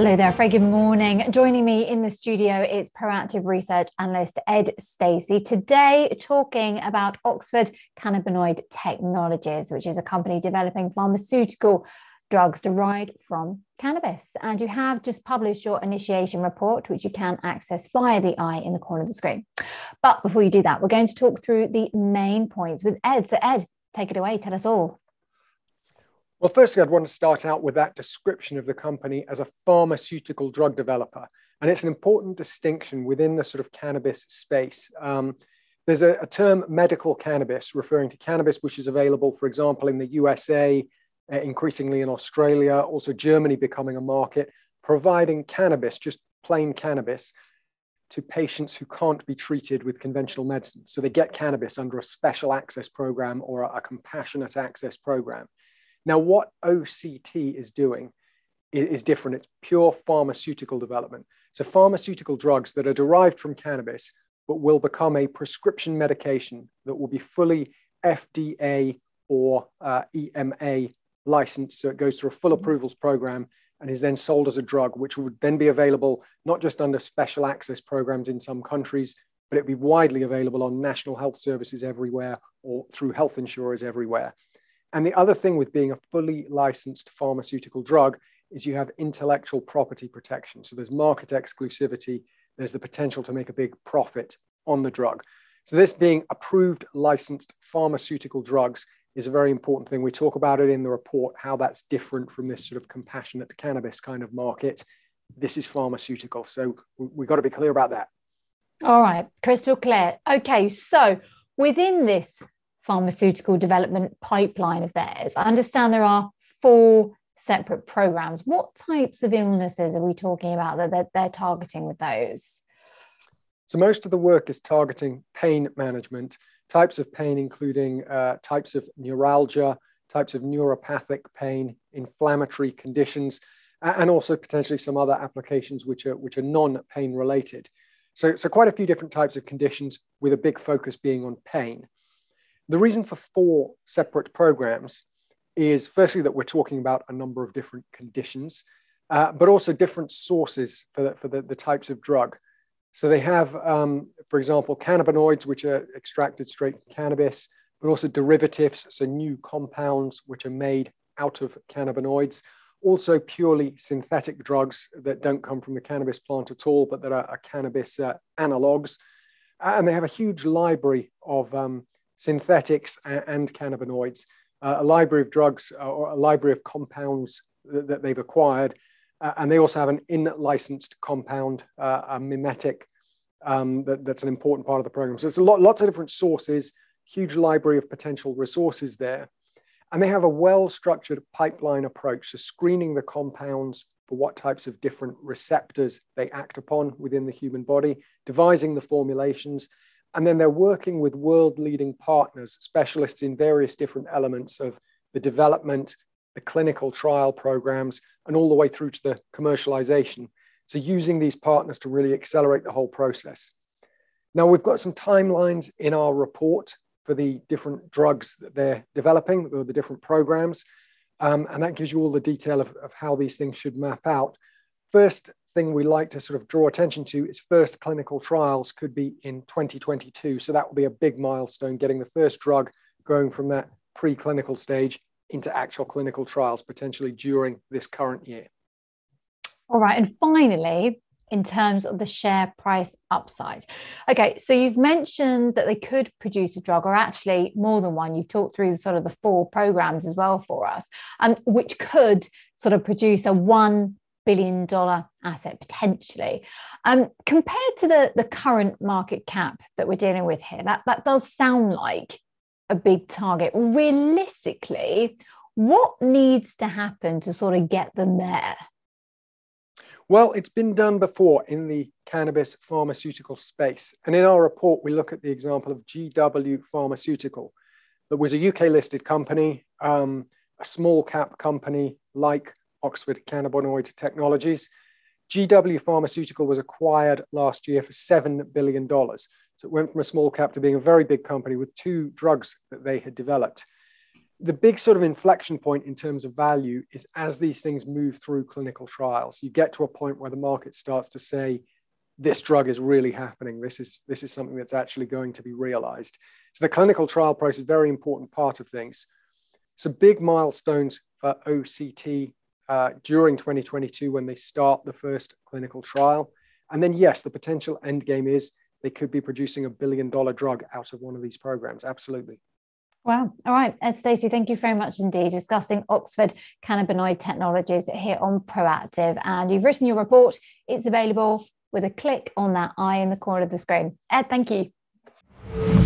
Hello there, very good morning. Joining me in the studio is proactive research analyst Ed Stacey. Today, talking about Oxford Cannabinoid Technologies, which is a company developing pharmaceutical drugs derived from cannabis. And you have just published your initiation report, which you can access via the eye in the corner of the screen. But before you do that, we're going to talk through the main points with Ed. So, Ed, take it away. Tell us all. Well, firstly, I'd want to start out with that description of the company as a pharmaceutical drug developer. And it's an important distinction within the sort of cannabis space. Um, there's a, a, term medical cannabis referring to cannabis which is available, for example, in the USA, uh, increasingly in Australia, also Germany becoming a market, providing cannabis, just plain cannabis, to patients who can't be treated with conventional medicine. So they get cannabis under a special access program or a, a compassionate access program. Now, what OCT is doing is different. It's pure pharmaceutical development. So, pharmaceutical drugs that are derived from cannabis, but will become a prescription medication that will be fully FDA or uh, EMA licensed. So, it goes through a full mm-hmm. approvals program and is then sold as a drug, which would then be available not just under special access programs in some countries, but it'd be widely available on national health services everywhere or through health insurers everywhere. And the other thing with being a fully licensed pharmaceutical drug is you have intellectual property protection. So there's market exclusivity, there's the potential to make a big profit on the drug. So this being approved licensed pharmaceutical drugs is a very important thing. We talk about it in the report, how that's different from this sort of compassionate cannabis kind of market. This is pharmaceutical. So we've got to be clear about that. All right, crystal clear. Okay, so within this pharmaceutical development pipeline of theirs. I understand there are four separate programs. What types of illnesses are we talking about that they're, they're targeting with those? So, most of the work is targeting pain management, types of pain, including uh, types of neuralgia, types of neuropathic pain, inflammatory conditions, and also potentially some other applications which are, which are non pain related. So, so, quite a few different types of conditions with a big focus being on pain. The reason for four separate programs is firstly that we're talking about a number of different conditions, uh, but also different sources for the, for the, the types of drug. So they have, um, for example, cannabinoids, which are extracted straight from cannabis, but also derivatives, so new compounds which are made out of cannabinoids. Also, purely synthetic drugs that don't come from the cannabis plant at all, but that are, are cannabis uh, analogs. And they have a huge library of um, synthetics and cannabinoids, uh, a library of drugs uh, or a library of compounds that, that they've acquired. Uh, and they also have an in-licensed compound, uh, a mimetic, um, that, that's an important part of the program. So there's a lot, lots of different sources, huge library of potential resources there. And they have a well-structured pipeline approach, so screening the compounds for what types of different receptors they act upon within the human body, devising the formulations, and then they're working with world leading partners, specialists in various different elements of the development, the clinical trial programs, and all the way through to the commercialization. So, using these partners to really accelerate the whole process. Now, we've got some timelines in our report for the different drugs that they're developing, or the different programs. Um, and that gives you all the detail of, of how these things should map out. First, thing we like to sort of draw attention to is first clinical trials could be in 2022. So that will be a big milestone, getting the first drug going from that preclinical stage into actual clinical trials, potentially during this current year. All right. And finally, in terms of the share price upside. Okay, so you've mentioned that they could produce a drug, or actually more than one. You've talked through sort of the four programs as well for us, um, which could sort of produce a one billion dollar asset potentially. Um, compared to the, the current market cap that we're dealing with here, that, that does sound like a big target. Realistically, what needs to happen to sort of get them there? Well, it's been done before in the cannabis pharmaceutical space. And in our report, we look at the example of GW Pharmaceutical, that was a UK listed company, um, a small cap company like Oxford Cannabinoid Technologies. GW Pharmaceutical was acquired last year for $7 billion. So it went from a small cap to being a very big company with two drugs that they had developed. the big sort of inflection point in terms of value is as these things move through clinical trials. You get to a point where the market starts to say, this drug is really happening. This is, this is something that's actually going to be realized. So the clinical trial price is a very important part of things. So big milestones for OCT uh, during 2022 when they start the first clinical trial. And then, yes, the potential end game is they could be producing a billion dollar drug out of one of these programs. Absolutely. Wow. All right. Ed Stacey, thank you very much indeed. Discussing Oxford cannabinoid technologies here on Proactive. And you've written your report. It's available with a click on that eye in the corner of the screen. Ed, thank you.